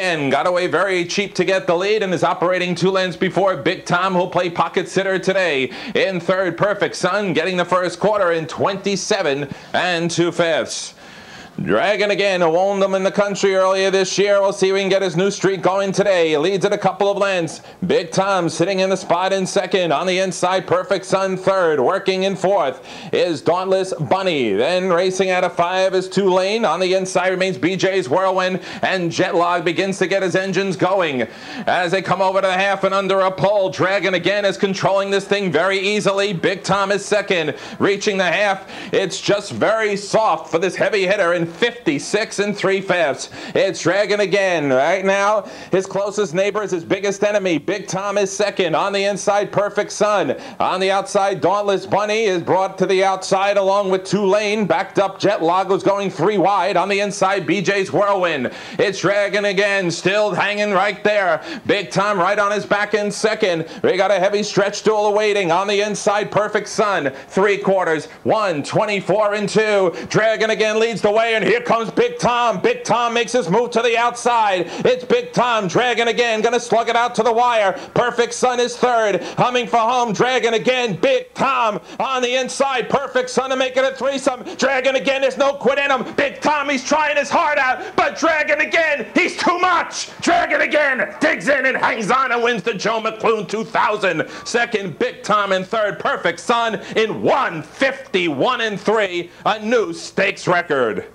And got away very cheap to get the lead and is operating two lanes before Big Tom, who'll play pocket sitter today. In third, Perfect Sun getting the first quarter in 27 and two fifths. Dragon again, who owned them in the country earlier this year. We'll see if we can get his new streak going today. Leads at a couple of lengths. Big Tom sitting in the spot in second. On the inside, Perfect Sun third. Working in fourth is Dauntless Bunny. Then racing out of five is Tulane. On the inside remains BJ's Whirlwind. And Jetlog begins to get his engines going. As they come over to the half and under a pole, Dragon again is controlling this thing very easily. Big Tom is second. Reaching the half, it's just very soft for this heavy hitter in 56 and 3 fifths. It's Dragon again. Right now, his closest neighbor is his biggest enemy. Big Tom is second. On the inside, Perfect Sun. On the outside, Dauntless Bunny is brought to the outside along with Tulane. Backed up, Jet Lagos going three wide. On the inside, BJ's Whirlwind. It's Dragon again, still hanging right there. Big Tom right on his back in second. We got a heavy stretch duel awaiting. On the inside, Perfect Sun. Three quarters. One, 24 and two. Dragon again leads the way here comes Big Tom. Big Tom makes his move to the outside. It's Big Tom. Dragon again. To slug it out to the wire. Perfect Sun is third. Humming for home. Dragon again. Big Tom on the inside. Perfect Sun to make it a threesome. Dragon again. There's no quit in him. Big Tom, he's trying his heart out. But Dragon again. He's too much. Dragon again. Digs in and hangs on and wins the Joe McClune 2000. Second, Big Tom in third. Perfect Sun in 151 and 3. A new stakes record.